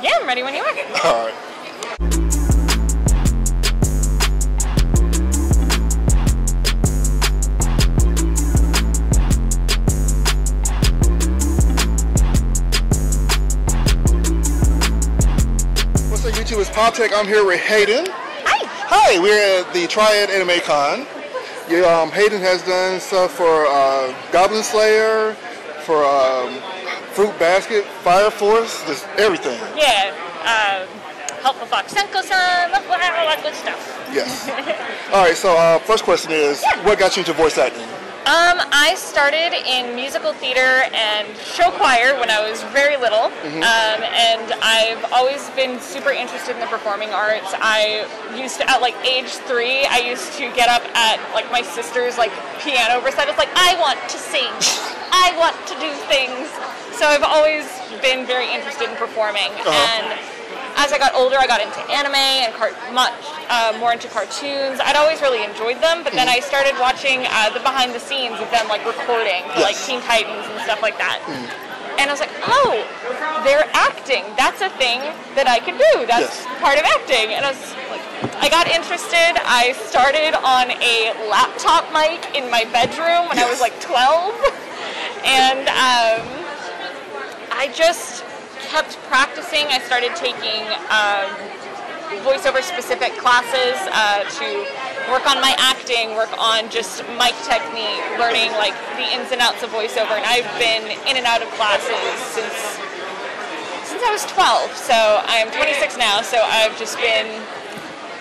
Yeah, I'm ready when you are. All right. What's up, YouTube? It's PopTech. I'm here with Hayden. Hi. Hi, we're at the Triad Anime Con. Yeah, um, Hayden has done stuff for uh, Goblin Slayer, for um, Fruit Basket, Fire Force, just everything. Yeah. Um, helpful Fox Senko-san, all that good stuff. Yes. All right. So, uh, first question is, Yeah. what got you into voice acting? Um, I started in musical theater and show choir when I was very little, um, and I've always been super interested in the performing arts. I used to, at like age three, I used to get up at like my sister's like piano recital. It's like I want to sing, I want to do things. So I've always been very interested in performing, and as I got older, I got into anime and car- much uh, more into cartoons. I'd always really enjoyed them, but then I started watching uh, the behind the scenes of them, like recording for like Teen Titans and stuff like that. And I was like, oh, they're acting. That's a thing that I can do. That's Yes. part of acting. And I was like, I got interested. I started on a laptop mic in my bedroom when I was like 12. And um, I just kept practicing. I started taking um, voiceover specific classes uh, to work on my acting, work on just mic technique, learning like the ins and outs of voiceover. And I've been in and out of classes since since I was 12. So I'm 26 now. So I've just been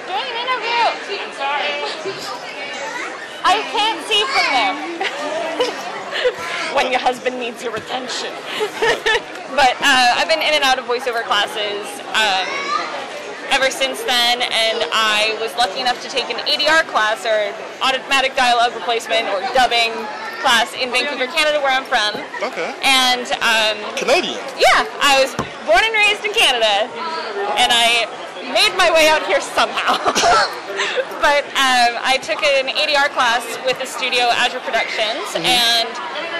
doing an interview. I can't see from there. when your husband needs your attention. but uh, I've been in and out of voiceover classes um, ever since then, and I was lucky enough to take an ADR class or automatic dialogue replacement or dubbing class in Vancouver, Canada, where I'm from. Okay. And um, Canadian. yeah, I was born and raised in Canada, and I made my way out here somehow. but um, I took an ADR class with the studio Azure Productions, and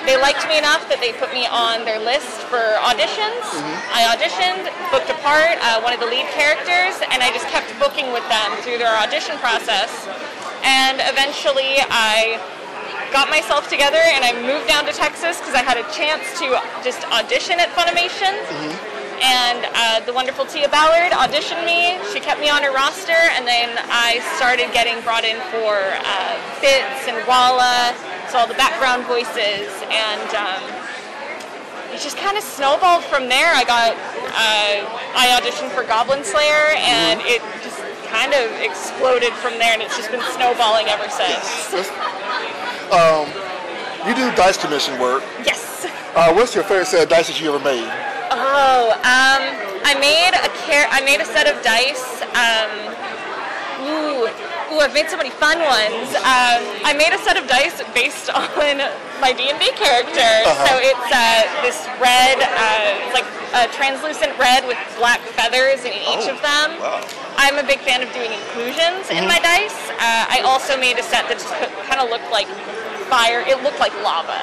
they liked me enough that they put me on their list for auditions. I auditioned, booked a part, uh, one of the lead characters, and I just kept booking with them through their audition process. And eventually, I got myself together and I moved down to Texas because I had a chance to just audition at Funimation. And uh, the wonderful Tia Ballard auditioned me. She kept me on her roster, and then I started getting brought in for uh, bits and Walla, so all the background voices, and um, it just kind of snowballed from there. I got, uh, I auditioned for Goblin Slayer, and it just kind of exploded from there, and it's just been snowballing ever since. That's- um, you do dice commission work. Yes. Uh, what's your favorite set of dice that you ever made? Oh, um, I made a car- I made a set of dice. Um, ooh, ooh, I've made so many fun ones. Um, I made a set of dice based on my D and D character. So it's uh, this red, uh, like a translucent red with black feathers in each Oh, of them. wow. I'm a big fan of doing inclusions in my dice. Uh, I also made a set that just kind of looked like fire. It looked like lava.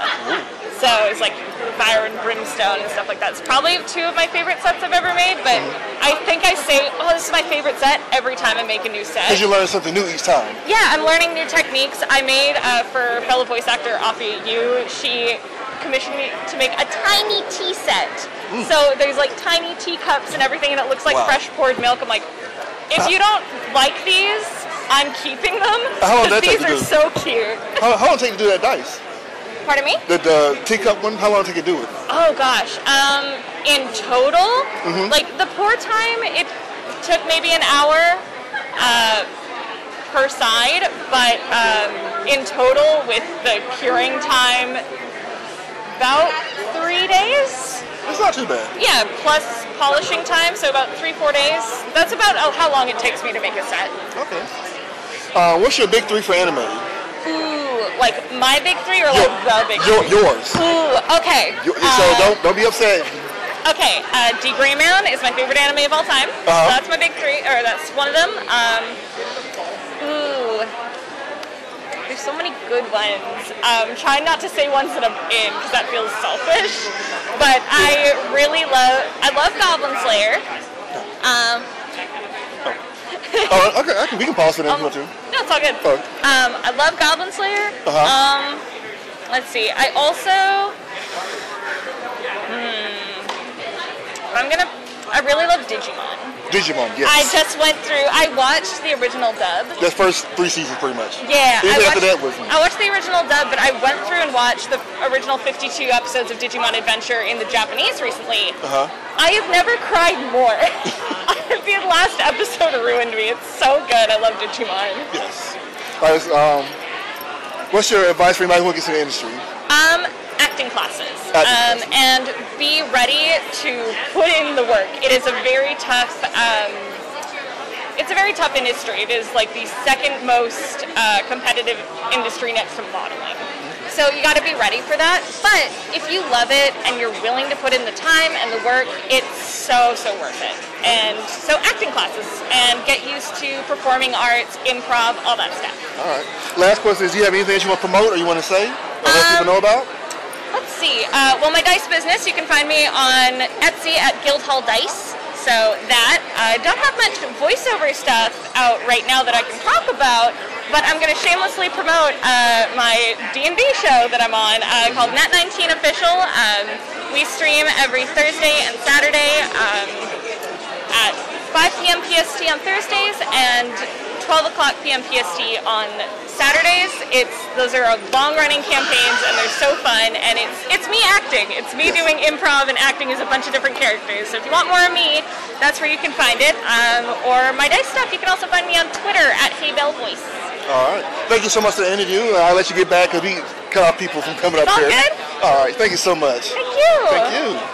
So it's like fire and brimstone and stuff like that. It's probably two of my favorite sets I've ever made, but I think I say, oh, this is my favorite set every time I make a new set. Because you learn something new each time. Yeah, I'm learning new techniques. I made uh, for fellow voice actor Apphia Yu. She commissioned me to make a tiny tea set. So there's like tiny teacups and everything, and it looks like Wow. fresh poured milk. I'm like, if you don't like these, I'm keeping them. How long that take these to are do? so cute. How, how long did it take to do that dice? Pardon me? The, the teacup one, how long did it do it? Oh gosh. Um, in total, like the pour time, it took maybe an hour uh, per side, but um, in total with the curing time, about three days. It's not too bad. Yeah, plus polishing time, so about three, four days. That's about uh, how long it takes me to make a set. Okay. Uh, what's your big three for anime? Like my big three or like Your- the big your- three? yours. Ooh, okay. You- Uh, so don't don't be upset. Okay, uh, D Gray Man is my favorite anime of all time. Uh-huh. That's my big three, or that's one of them. Um, ooh, there's so many good ones. Um, trying not to say ones that I'm in because that feels selfish. But I really love, I love Goblin Slayer. Um, Oh, okay, I can, we can pause for that if you want to. no, it's all good. Oh. Um, I love Goblin Slayer. Uh-huh. Um, let's see. I also, hmm, I'm gonna. I really love Digimon. Digimon, yes. I just went through. I watched the original dub. the first three seasons, pretty much. Yeah, I after watched, that was. I watched the original dub, but I went through and watched the original 52 episodes of Digimon Adventure in the Japanese recently. Uh huh. I have never cried more. the last episode ruined me. It's so good. I love Digimon. Yes. All right, um, what's your advice for anybody who gets in the industry? Um, acting classes. Acting um, and be ready to put in the work. It is a very tough. Um, it's a very tough industry. It is like the second most uh, competitive industry next to modeling. So you got to be ready for that. But if you love it and you're willing to put in the time and the work, it's so so worth it. And so acting classes and get used to performing arts, improv, all that stuff. All right. Last question is: Do you have anything that you want to promote or you want to say or let Um, people know about? Let's see. Uh, well, my dice business, you can find me on Etsy at Guildhall Dice. So that I don't have much voiceover stuff out right now that I can talk about, but I'm going to shamelessly promote uh, my D&D show that I'm on uh, called Net19 Official. Um, we stream every Thursday and Saturday um, at 5 p.m. PST on Thursdays and 12 o'clock p.m. PST on Saturdays. It's those are long-running campaigns and they're so fun. And it's it's me acting. It's me doing improv and acting as a bunch of different characters. So if you want more of me, that's where you can find it. Um, or my dice stuff, you can also find me on Twitter at HeyBellVoice. All right. Thank you so much for the interview. I'll let you get back because we cut off people from coming up here. good? All right. Thank you so much. Thank you. Thank you.